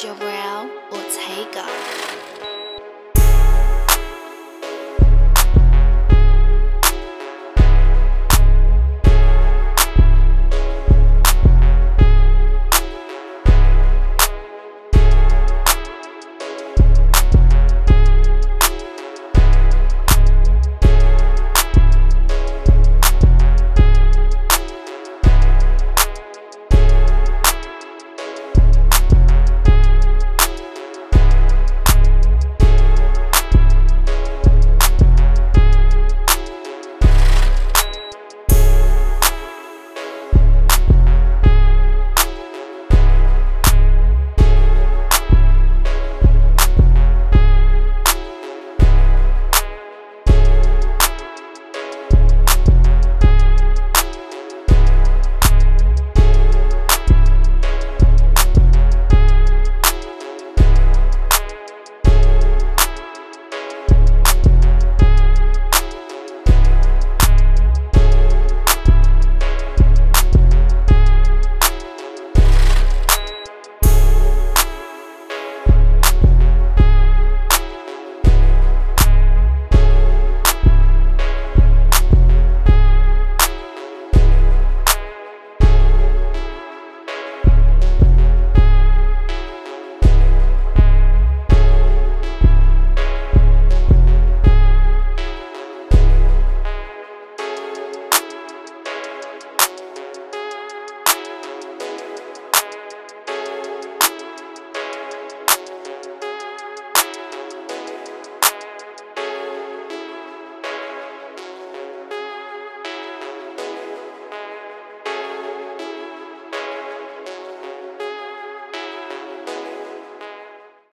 Jabril Ortega.